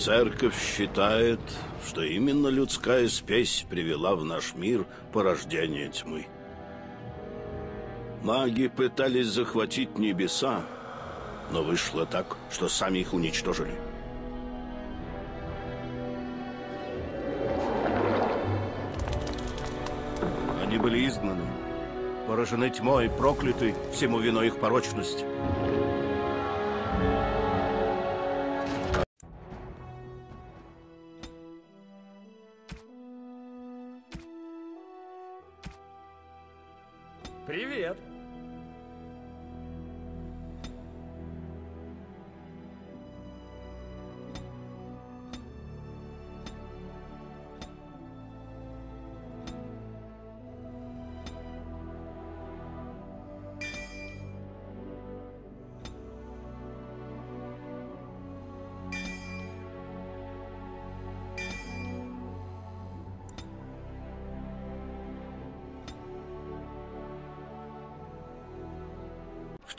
Церковь считает, что именно людская спесь привела в наш мир порождение тьмы. Маги пытались захватить небеса, но вышло так, что сами их уничтожили. Они были изгнаны, поражены тьмой, прокляты, всему виной их порочность.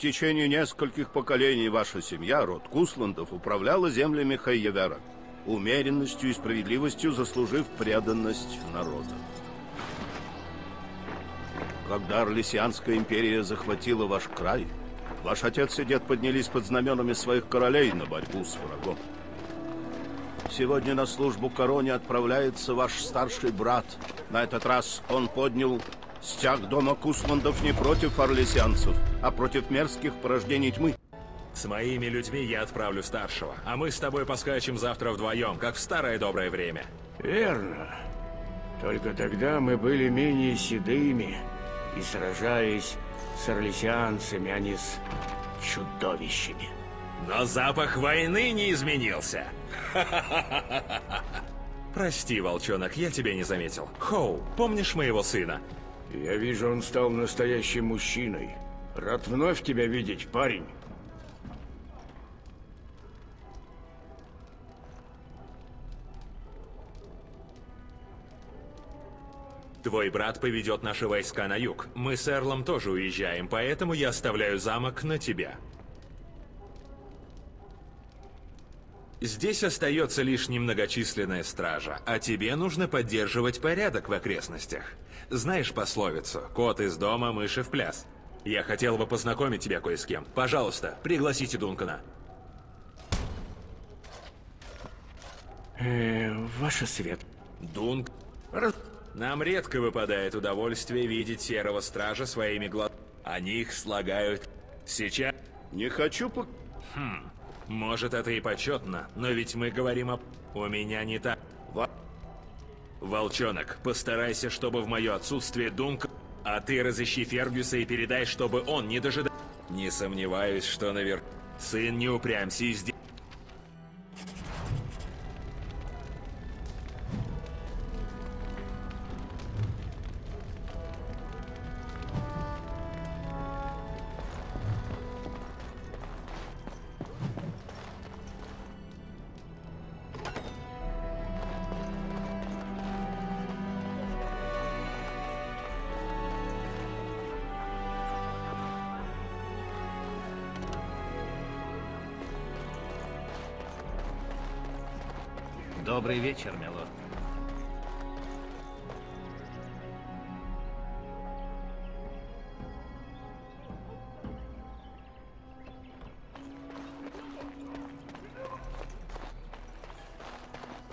Течение нескольких поколений ваша семья, род Кусландов, управляла землями Хайевера, умеренностью и справедливостью заслужив преданность народа. Когда Орлесианская империя захватила ваш край, ваш отец и дед поднялись под знаменами своих королей на борьбу с врагом. Сегодня на службу короне отправляется ваш старший брат. На этот раз он поднял стяг дома Кусмандов не против орлесианцев, а против мерзких порождений тьмы. С моими людьми я отправлю старшего, а мы с тобой поскачем завтра вдвоем, как в старое доброе время. Верно. Только тогда мы были менее седыми и сражались с орлесианцами, а не с чудовищами. Но запах войны не изменился. Прости, волчонок, я тебя не заметил. Хоу, помнишь моего сына? Я вижу, он стал настоящим мужчиной. Рад вновь тебя видеть, парень. Твой брат поведет наши войска на юг. Мы с Эрлом тоже уезжаем, поэтому я оставляю замок на тебя. Здесь остается лишь немногочисленная стража, а тебе нужно поддерживать порядок в окрестностях. Знаешь пословицу «Кот из дома, мыши в пляс». Я хотел бы познакомить тебя кое с кем. Пожалуйста, пригласите Дункана. Э, ваша свет. Дунк... Нам редко выпадает удовольствие видеть серого стража своими глазами. Они их слагают. Сейчас... Не хочу по... Хм... Может, это и почетно, но ведь мы говорим о... У меня не так. Во... Волчонок, постарайся, чтобы в мое отсутствие Дунк... А ты разыщи Фергюса и передай, чтобы он не дожидал... Не сомневаюсь, что наверх... Сын, не упрямься и сделай... Добрый вечер, милорд.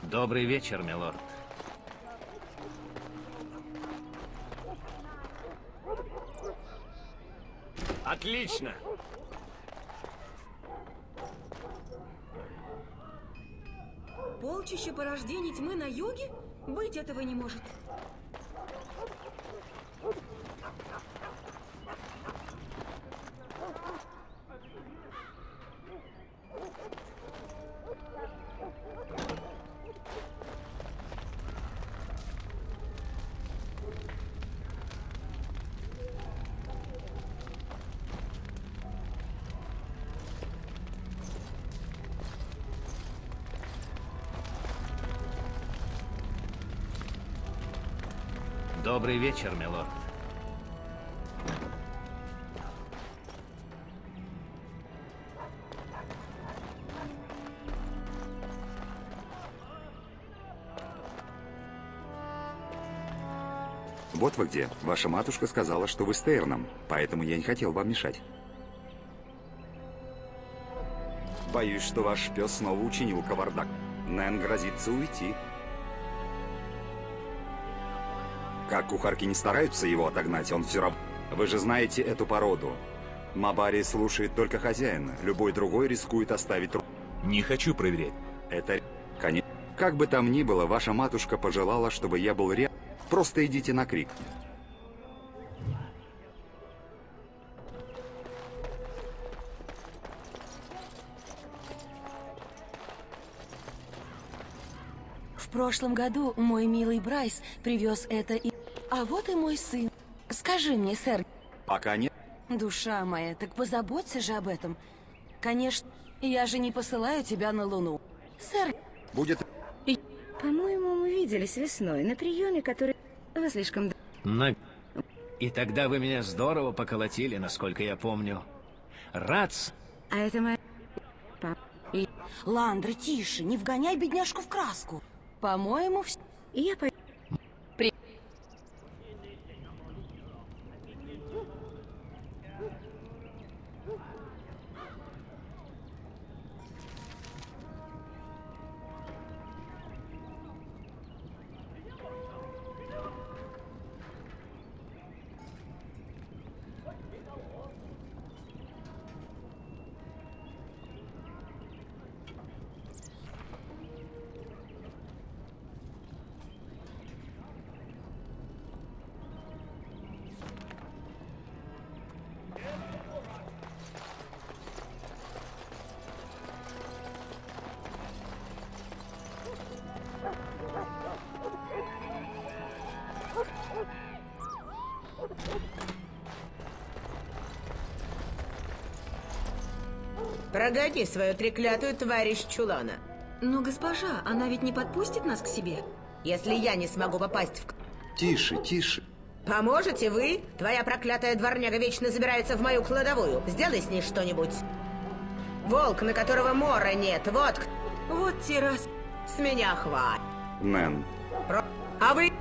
Добрый вечер, милорд. Отлично! Полчища порождений тьмы на юге? Быть этого не может. Добрый вечер, милорд. Вот вы где. Ваша матушка сказала, что вы с Тейрном, поэтому я не хотел вам мешать. Боюсь, что ваш пес снова учинил кавардак. Нэн грозится уйти. Как кухарки не стараются его отогнать, он все равно... Вы же знаете эту породу. Мабари слушает только хозяина. Любой другой рискует оставить... ру- Не хочу проверять. Это... Конечно. Как бы там ни было, ваша матушка пожелала, чтобы я был рядом. Просто идите на крик. В прошлом году мой милый Брайс привез это и... А вот и мой сын. Скажи мне, сэр, Пока нет. душа моя, так позаботься же об этом. Конечно, я же не посылаю тебя на Луну. Сэр, Будет... По-моему, мы виделись весной на приеме, который... Вы слишком... На... И тогда вы меня здорово поколотили, насколько я помню. Рад с- А это моя... Ландра, тише, не вгоняй бедняжку в краску. По-моему, вс... Я по... Прогони свою треклятую тварь из чулана. Но, госпожа, она ведь не подпустит нас к себе. Если я не смогу попасть в... Тише, тише. Поможете вы? Твоя проклятая дворняга вечно забирается в мою кладовую. Сделай с ней что-нибудь. Волк, на которого мора нет, вот... Вот те раз. С меня хватит. Нэн, Про- А вы...